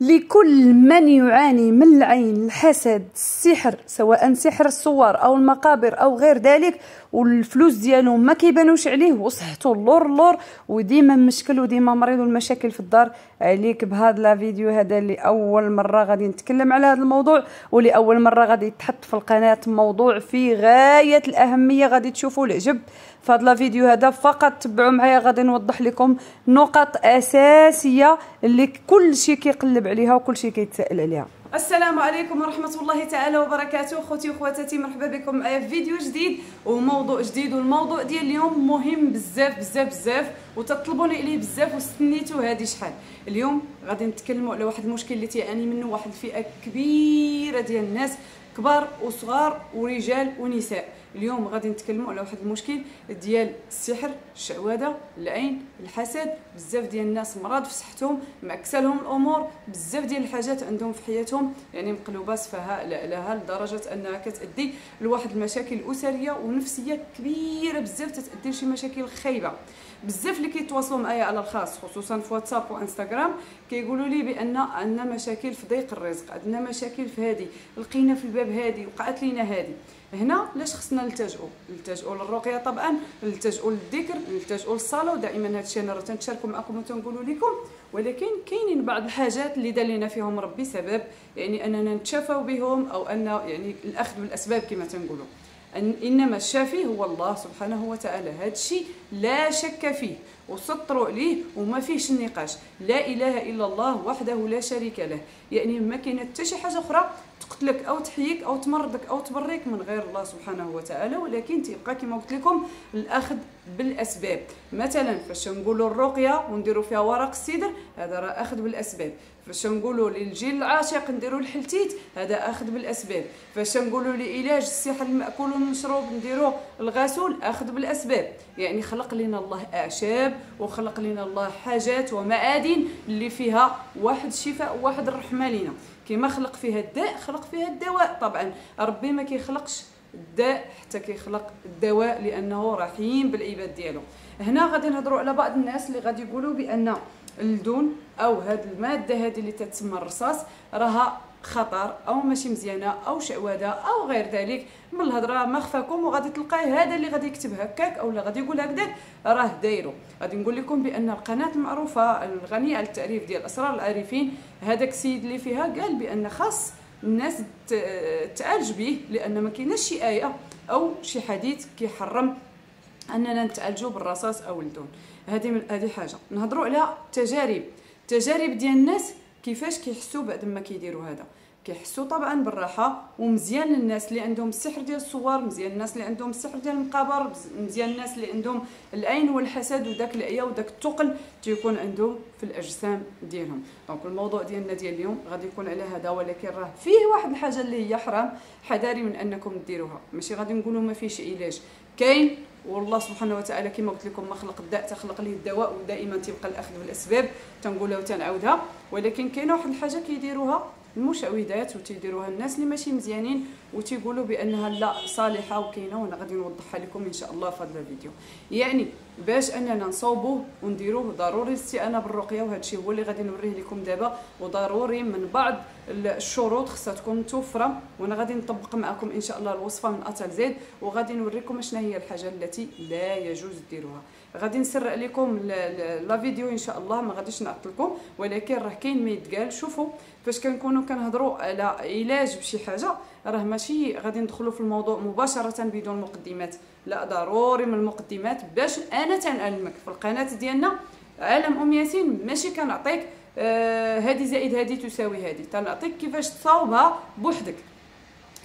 لكل من يعاني من العين الحسد السحر سواء سحر الصور أو المقابر أو غير ذلك والفلوس ديالو ما كيبانوش عليه وصحته اللور اللور وديما مشكل وديما مريض والمشاكل في الدار. عليك بهذا la vidéo هذا اللي أول مرة غادي نتكلم على هذا الموضوع ولاول مرة غادي يتحط في القناة موضوع في غاية الأهمية غادي تشوفوا العجب في هذا الفيديو هذا فقط تبعوا معايا غادي نوضح لكم نقط أساسية اللي كل شيء كيقلب عليها وكل شيء كيتسائل عليها. السلام عليكم ورحمة الله تعالى وبركاته. خوتي وخواتاتي مرحبا بكم. معايا في فيديو جديد وموضوع جديد والموضوع ديال اليوم مهم بزاف بزاف بزاف وتطلبوني عليه بزاف واستنيتو هذه شحال. اليوم غادي نتكلموا على واحد المشكل اللي تعاني منه واحد الفئة كبيرة ديال الناس كبار وصغار ورجال ونساء. اليوم غادي نتكلموا على واحد المشكل ديال السحر الشعوذة العين الحسد. بزاف ديال الناس مرض في صحتهم معكسه لهم الأمور. بزاف ديال الحاجات عندهم في حياتهم يعني مقلوبة سفهاء لها لدرجة أنها كتأدي لواحد المشاكل أسرية ونفسية كبيرة. بزاف تتأدي لشي مشاكل خايبة. بزاف اللي كيتواصلوا معايا على الخاص خصوصا في واتساب وانستغرام كيقولوا لي بأن عندنا مشاكل في ضيق الرزق عندنا مشاكل في هذه. لقينا في الباب هذه وقعت لينا هذه هنا لاش خصنا نلتجئوا نلتجئوا للرقية طبعا نلتجئوا للذكر نلتجئوا للصلاة ودائما هذا الشيء أنا راه تنشاركوا معكم وتنقولوا لكم. ولكن كاينين بعض الحاجات اللي دلينا فيهم ربي سبب يعني أننا نتشافوا بهم أو أن يعني الأخذ بالاسباب كما تنقولوا. إنما الشافي هو الله سبحانه وتعالى. هذا الشيء لا شك فيه. وسطروا عليه وما فيهش النقاش لا إله إلا الله وحده لا شريك له. يعني ما كاينة حتى شي حاجة أخرى تقتلك أو تحييك أو تمرضك أو تبريك من غير الله سبحانه وتعالى ولكن تبقى كما قلت لكم الأخذ بالأسباب. مثلا فاش نقولوا الرقية ونديروا فيها ورق السدر هذا راه أخذ بالأسباب. فاش نقولوا للجيل العاشق نديروا الحلتيت هذا أخذ بالأسباب. فاش نقولوا لعلاج السحر المأكول والمشروب نديروا الغسول أخذ بالأسباب. يعني خلق لنا الله أعشاب وخلق لنا الله حاجات ومعادن اللي فيها واحد الشفاء وواحد الرحمة لنا كما خلق فيها الداء خلق فيها الدواء طبعا. ربي ما كيخلقش الداء حتى كيخلق الدواء لأنه رحيم بالعباد ديالو. هنا غادي نهضروا على بعض الناس اللي غادي يقولوا بأن الدون أو هاد المادة هذه اللي تتسمى الرصاص راها خطر أو ماشي مزيانة أو شعوذة أو غير ذلك من الهضرة ما خفاكم وغادي تلقاه هذا اللي غادي يكتب هكاك أو اللي غادي يقول هكذاك راه دايرو. غادي نقول لكم بأن القناة المعروفة الغنية على التعريف ديال أسرار العارفين هذاك السيد اللي فيها قال بأن خاص الناس تعالج به لأن ما كايناش شي آية أو شي حديث كيحرم أننا نتعالجوا بالرصاص أو الدون. هذه هذه حاجة. نهضروا على تجارب. تجارب ديال الناس كيفاش كيحسوا بعد ما كيديروا هذا؟ كيحسوا طبعا بالراحة ومزيان للناس اللي عندهم السحر ديال الصور مزيان الناس اللي عندهم السحر ديال المقابر مزيان الناس اللي عندهم العين والحسد وداك العيا وداك الثقل تيكون عندهم في الأجسام ديالهم. دونك الموضوع ديالنا ديال اليوم غادي يكون على هذا ولكن راه فيه واحد الحاجة اللي هي حرام حذاري من أنكم ديروها. ماشي غادي نقولوا ما فيش علاج. كاين والله سبحانه وتعالى كما قلت لكم ما خلق الداء تخلق ليه الدواء ودائما تبقى الأخذ بالاسباب تنقولها وتنعاودها. ولكن كاينة واحد الحاجة كيديروها المشعوذات وتيديروها الناس اللي ماشي مزيانين وتيقولوا بأنها لا صالحة وكاينة وأنا غادي نوضحها لكم إن شاء الله في هذا الفيديو. يعني باش أننا نصوبوه ونديروه ضروري الاستعانه بالرقية وهذا الشيء هو اللي غادي نوريه لكم دابا. وضروري من بعض الشروط خصها تكون متوفره وأنا غادي نطبق معكم إن شاء الله الوصفة من اتل زيد وغادي نوريكم شنو هي الحاجة التي لا يجوز ديروها غادي نسرع لكم لا فيديو إن شاء الله ما غاديش نعطلكم ولكن راه كاين ما يتقال شوفوا فاش كنكونوا كنهضروا على علاج بشي حاجة راه ماشي غادي ندخلوا في الموضوع مباشرة بدون مقدمات. لا ضروري من المقدمات باش أنا تنعلمك في القناة ديالنا عالم أم ياسين ماشي كنعطيك هذه زائد هذه تساوي هذه. تنعطيك كيفاش تصاوبها بوحدك.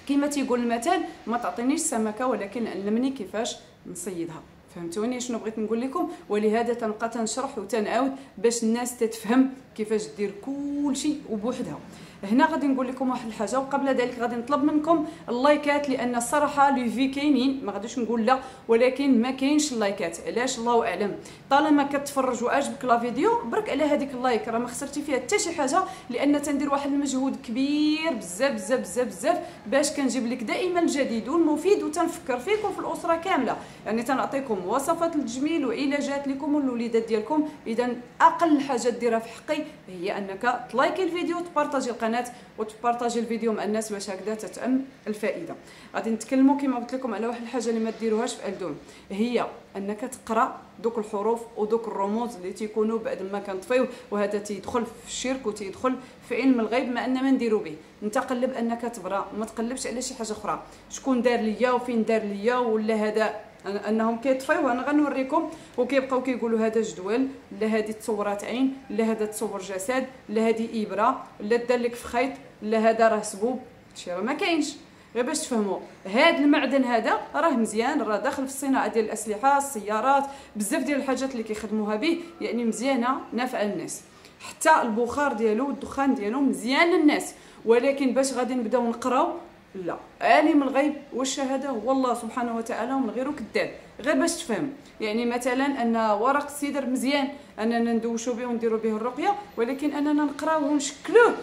كما تيقول المثل ما تعطينيش سمكة ولكن علمني كيفاش نصيدها. فهمتوني شنو بغيت نقول لكم؟ ولهذا تنبقى تنشرح وتنعاود باش الناس تتفهم كيفاش دير كل شيء وبوحدها. هنا غادي نقول لكم واحد الحاجة وقبل ذلك غادي نطلب منكم اللايكات لأن الصراحه لي في كاينين ما غاديش نقول لا ولكن ما كاينش اللايكات. علاش؟ الله أعلم. طالما كتفرج وعجبك la vidéo برك على هذيك اللايك. راه ما خسرتي فيها حتى شي حاجة لأن تندير واحد المجهود كبير بزاف بزاف بزاف بزاف باش كنجيب لك دائما الجديد والمفيد وتنفكر فيكم في الأسرة كاملة. يعني تنعطيكم وصفات التجميل وعلاجات لكم والوليدات ديالكم. اذا أقل حاجة ديرها في حقي هي أنك تلايكي الفيديو وتبارطاجي القناة. وتبارطاجي الفيديو مع الناس باش هكذا تتم الفائدة. غادي نتكلموا كما قلت لكم على واحد الحاجة اللي ما ديروهاش في ألدون. هي أنك تقرأ دوك الحروف ودوك الرموز اللي تيكونوا بعد ما كنطفيو وهذا تيدخل في الشرك وتيدخل في علم الغيب ما أن ما نديرو به. أنت قلب أنك تبرأ وما تقلبش على شي حاجة أخرى. شكون دار ليا وفين دار ليا ولا هذا أنهم كيطفيو أنا غنوريكم وكيبقاو كيقولوا هذا جدول لا هذه تصورات عين لا هذا تصور جسد لا هذه إبرة لا دار لك في خيط لا هذا راه سبوب. هادشي راه ما كاينش. غير باش تفهموا هذا المعدن هذا راه مزيان راه داخل في الصناعة ديال الأسلحة السيارات بزاف ديال الحاجات اللي كيخدموها به يعني مزيانة نافعه للناس. حتى البخار ديالو والدخان ديالو مزيان للناس. ولكن باش غادي نبداو نقراو لا. عالم الغيب والشهادة هو الله سبحانه وتعالى ومن غيره كذاب. غير باش تفهم. يعني مثلا أن ورق السدر مزيان أننا ندوشو به ونديرو به الرقية ولكن أننا نقراوه ونشكلوه.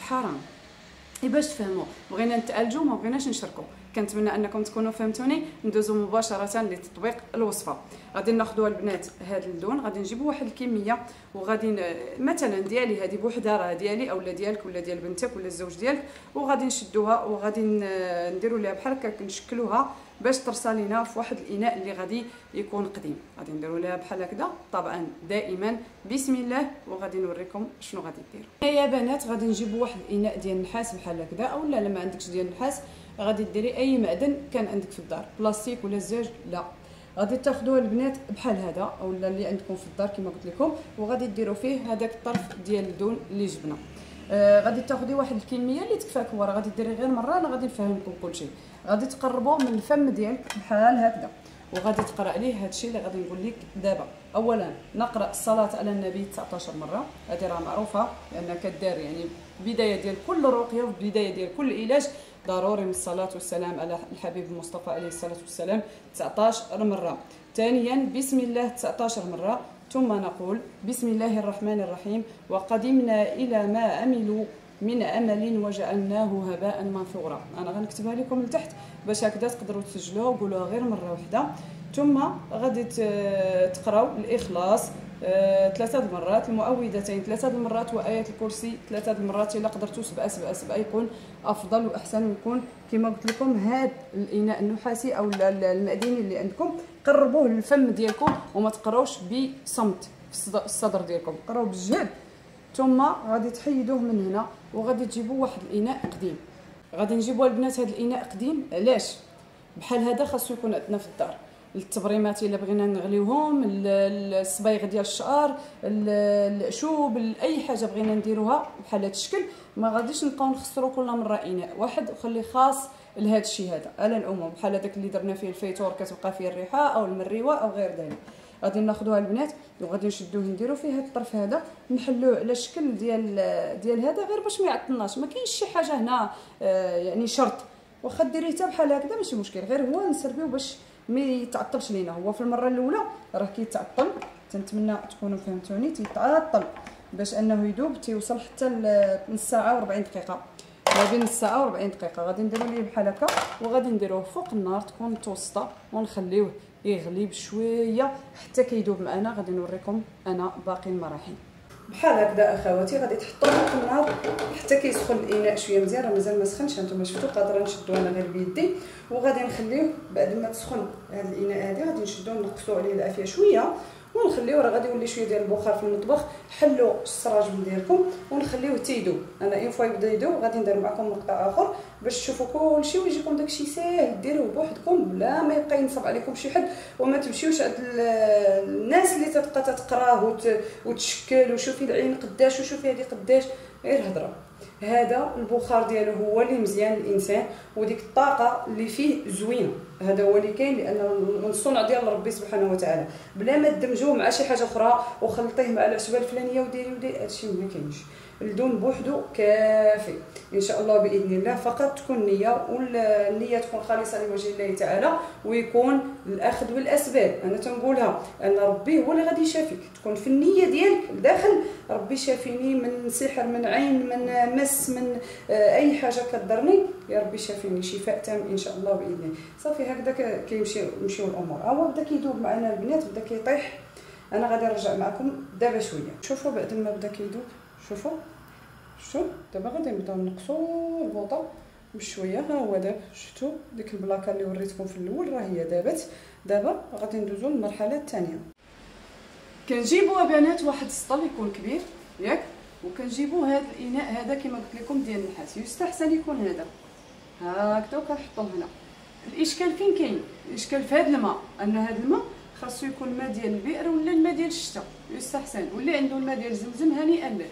حرام. باش تفهموا بغينا نتعالجوا ما بغيناش نشركوا كنتمنى أنكم تكونوا فهمتوني. ندوزو مباشرة لتطبيق الوصفة. غادي ناخذوا البنات هذا اللون غادي نجيبوا واحد الكمية وغادي مثلا ديالي هذه بوحده راه ديالي اولا ديالك ولا ديال بنتك ولا الزوج ديالك وغادي نشدوها وغادي نديروا لها بحال هكا نشكلوها باش ترسى لينا في واحد الإناء اللي غادي يكون قديم. غادي نديروا لها بحال هكذا طبعا دائما بسم الله وغادي نوريكم شنو غادي ديروا يا بنات غادي نجيبوا واحد الإناء ديال النحاس بحال هكذا اولا لا ما عندكش ديال النحاس غادي ديري أي معدن كان عندك في الدار. بلاستيك ولا زجاج لا. غادي تاخذوا البنات بحال هذا أولا اللي عندكم في الدار كما قلت لكم وغادي ديروا فيه هذاك الطرف ديال الدون اللي جبنا. آه غادي تاخذي واحد الكمية اللي تكفاك هو راه غادي ديري غير مرة أنا غادي نفهمكم كلشي. غادي تقربوا من الفم ديالك بحال هكذا وغادي تقرأ عليه هذا الشيء اللي غادي نقول لك دابا. أولا نقرأ الصلاة على النبي 19 مرة. هذه راه معروفة لأن كدار يعني بداية ديال كل رقية وبداية ديال كل علاج. ضروري من الصلاة والسلام على الحبيب المصطفى عليه الصلاة والسلام. 19 مرة ثانيا بسم الله 19 مرة ثم نقول بسم الله الرحمن الرحيم. وقدمنا إلى ما عملوا من عمل وجعلناه هباء منثورا. أنا غنكتبها لكم لتحت باش هكذا تقدروا تسجلوها وقولوها غير مرة واحدة. ثم غادي تقراو الإخلاص. آه، ثلاثة المرات المؤودتين ثلاثة المرات وايات الكرسي ثلاثة المرات. إلا قدرتوا سبعه سبعه سبعه يكون أفضل وأحسن ويكون كما قلت لكم هذا الإناء النحاسي أو المعدني اللي عندكم قربوه للفم ديالكم وما تقراوش بصمت في الصدر ديالكم. قراو بالجهد ثم غادي تحيدوه من هنا وغادي تجيبوا واحد الإناء قديم. غادي نجيبوا البنات هذا الإناء قديم. علاش؟ بحال هذا خاصو يكون عندنا في الدار. التبريمات إلا بغينا نغليوهم الصبايغ ديال الشعر الشوب أي حاجة بغينا نديروها بحال هذا الشكل ما غاديش نبقاو نخسروا كل مرة إناء واحد وخلي خاص لهذا الشيء هذا. على العموم بحال هذاك اللي درنا فيه الفيتور كتبقى فيه الريحة أو المريوة أو غير ذلك. غادي ناخذوها البنات وغادي نشدوه نديرو فيه هذا الطرف هذا نحلوه على الشكل ديال ديال هذا غير باش ما يعطلناش. ما كاينش شي حاجة هنا آه يعني شرط. واخا ديري حتى بحال هكذا ماشي مشكل غير هو نسربيو باش ما يتعطلش لينا. هو في المرة الأولى راه كيتعطل. تنتمنى تكونوا فهمتوني. تيتعطل باش أنه يذوب تيوصل حتى نص ساعه و40 دقيقة. ما بين نص ساعه و40 دقيقة. غادي نديرو ليه بحال هكا وغادي نديروه فوق النار تكون متوسطه ونخليوه يغلي بشوية حتى كيذوب معنا. غادي نوريكم أنا باقي المراحل. بحال هكذا أخواتي غادي تحطوه فوق النار حتى كيسخن الإناء شوية مزيان راه مازال ما سخنش. هانتوما شفتوا قادرة نشدو أنا غير بيدي. وغادي نخليه بعد ما تسخن هذا الإناء هذه غادي نشدوه نقصوا عليه العافية شوية. ونخليوه راه غادي يولي شوية ديال البخار في المطبخ حلوا السراج ديالكم ونخليوه تيدو أنا une fois يبدأ يدوب غادي ندير معكم مقطع آخر باش تشوفوا كلشي ويجيكم داكشي ساهل. ديروه بوحدكم بلا ما يبقى ينصب عليكم شي حد وما تمشيوش عند الناس اللي تبقى تقراه وتشكل وشوفي العين قداش وشوفي هذه قداش. غير هضرة. هذا البخار ديالو هو اللي مزيان للانسان وديك الطاقة اللي فيه زوينه هذا هو اللي كاين لأنه من الصنع ديال ربي سبحانه وتعالى. بلا ما تدمجوه مع شي حاجة أخرى وخلطيه مع العشبه الفلانية وديري وديري هادشي ما كاينش. الدون بوحدو كافي. إن شاء الله بإذن الله فقط تكون نيه والنية تكون خالصة لوجه الله تعالى ويكون الأخذ بالاسباب أنا تنقولها أن ربي هو اللي غادي يشافيك. تكون في النية ديالك داخل ربي شافيني من سحر من عين من مس من آه، أي حاجة كضرني يا ربي شافيني. شفاء تام إن شاء الله بإذن الله. صافي هكذا كيمشيو يمشيو الأمور. هو بدا كيذوب معنا البنات بدا كيطيح. أنا غادي نرجع معكم دابا شوية. شوفوا بعد ما بدا كيذوب شوفوا شفتوا دابا غادي نبداو نقصوا البوطة بشوية ها هو دابا. شفتوا ديك البلاكة اللي وريتكم في الأول؟ راه هي دابت. دابا غادي ندوزو للمرحلة الثانية. كنجيبوا بنات واحد السطل يكون كبير ياك؟ وكنجيبوا هذا الإناء هذا كما قلت لكم ديال النحاس. يستحسن يكون هذا. هكذا وكنحطوه هنا. الإشكال فين كاين؟ الإشكال في هذا الماء. أن هذا الماء خاصو يكون الماء ديال البئر ولا الماء ديال الشتاء. يستحسن. واللي عنده الماء ديال زمزم هنيئا له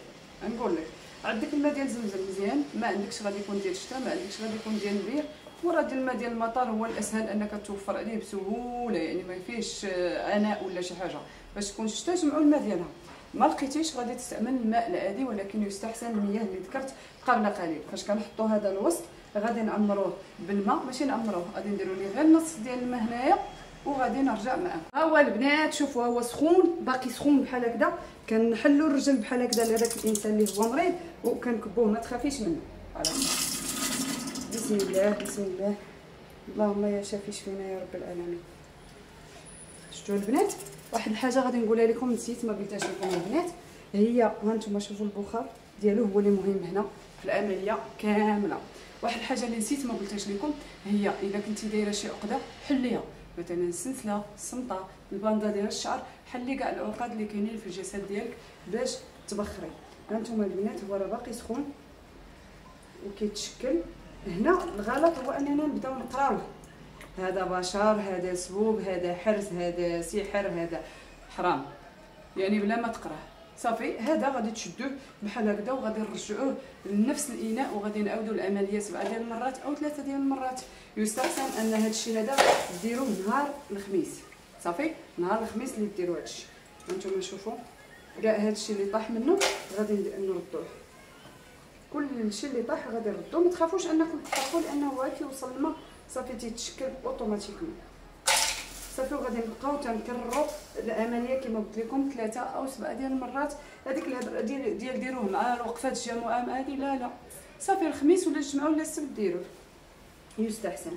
نقول لك عندك الماء ديال زمزم مزيان ما عندكش غادي يكون ديال الشتاء ما عندكش غادي يكون ديال البير وراه الماء ديال المطار هو الأسهل أنك توفر عليه بسهولة يعني ما فيهش عناء ولا شي حاجة. باش تكون الشتاء جمعوا الماء ديالها. ما لقيتيش غادي تستعمل الماء العادي ولكن يستحسن المياه اللي ذكرت قبل قليل. فاش كنحطوا هذا الوسط غادي نعمروه بالماء. ماشي نعمروه غادي نديروا ليه غير نص ديال الماء هنايا. وغادي نرجع معاه ها هو البنات شوفوا هو سخون باقي سخون بحال هكذا. كنحلوا الرجل بحال هكذا لهذاك الإنسان اللي هو مريض وكنكبوه ما تخافيش منه. بسم الله بسم الله. اللهم يا شافي شفينا يا رب العالمين. شفتوا البنات؟ واحد الحاجة غادي نقولها لكم نسيت ما قلتهاش لكم البنات. هي ها أنتم شوفوا البخار ديالو هو اللي مهم هنا في العملية كاملة. واحد الحاجة اللي نسيت ما قلتهاش لكم هي إذا كنتي دايرة شي عقدة حليها. مثلا السلسله السمطه الباندا ديال الشعر حلي كاع العقد اللي كاينين في الجسد ديالك باش تبخري. هانتوما البنات هو راه باقي سخون وكيتشكل. هنا الغلط هو أننا نبداو نقراو. هذا بشر هذا سبوب هذا حرز هذا سحر هذا حرام. يعني بلا ما تقراه. صافي هذا غادي تشدوه بحال هكذا وغادي نرجعوه لنفس الإناء وغادي نعاودوا العملية سبعه ديال المرات أو ثلاثة ديال المرات. يستحسن أن هذا الشيء هذا ديروه نهار الخميس. صافي؟ نهار الخميس اللي ديروا هذا الشيء. هانتوما شوفوا كاع هذا الشيء اللي طاح منه غادي نردوه. كل شيء اللي طاح غادي نردوه. ما تخافوش أنكم تحرقوا لأنه هو كيوصل الماء صافي تيتشكل اوتوماتيكمون صافي وغادي نبقاو تنكرروا العملية كما قلت لكم ثلاثة أو سبعة ديال المرات. هذيك الهضرة ديال ديال ديروه مع الوقفات الجمعه مع هذه؟ لا لا. صافي الخميس ولا الجمعة ولا السبت ديروه. يستحسن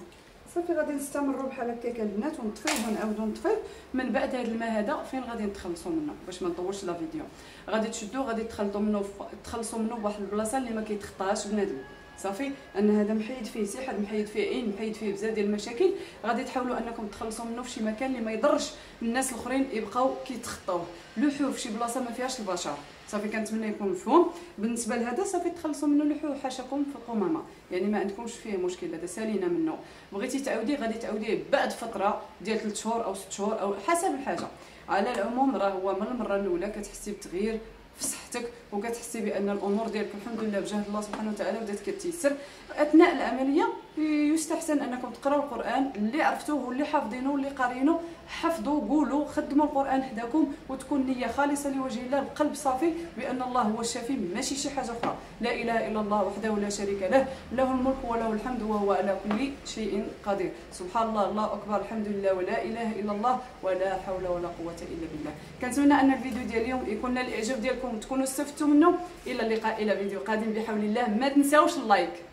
صافي غادي نستمروا بحال هكاك البنات ونطفيو ونعاودو نطفيو. من بعد هذا الماء هذا فين غادي نتخلصوا منه؟ باش ما نطولش لا فيديو. غادي تشدوه غادي تخلطوا منه تخلصوا منه بواحد البلاصة اللي ما كيتخطاش بنادم. صافي أن هذا محيد فيه سحر محيد فيه عين محيد فيه بزاف ديال المشاكل. غادي تحاولوا أنكم تخلصوا منه في شي مكان اللي ما يضرش الناس الآخرين يبقاو كيتخطاوه. لوحو في شي بلاصة ما فيهاش البشر. صافي كنتمنى يكون مفهوم. بالنسبة لهذا صافي تخلصوا منه لوحو حاشاكم في القمامة. يعني ما عندكمش فيه مشكل هذا سالينا منه. بغيتي تعاوديه غادي تعاوديه بعد فترة ديال 3 شهور أو 6 شهور أو حسب الحاجة. على العموم راه هو من المرة الأولى كتحسي بتغيير في صحتك وكتحسي بأن الأمور ديالك الحمد لله بجهد الله سبحانه وتعالى بدات كتيسر. أثناء العملية يستحسن أنكم تقراو القرآن اللي عرفتوه واللي حافظينه واللي قارينه حفظوا قولوا خدموا القرآن حداكم وتكون نية خالصة لوجه الله القلب صافي بأن الله هو الشافي ماشي شي حاجة أخرى. لا إله إلا الله وحده لا شريك له له الملك وله الحمد وهو على كل شيء قدير. سبحان الله الله أكبر الحمد لله ولا إله إلا الله ولا حول ولا قوة إلا بالله. كنتمنى أن الفيديو ديال اليوم يكون الإعجاب ديالكم تكونوا استفدتوا منه. إلى اللقاء إلى فيديو قادم بحول الله. ما تنساوش اللايك.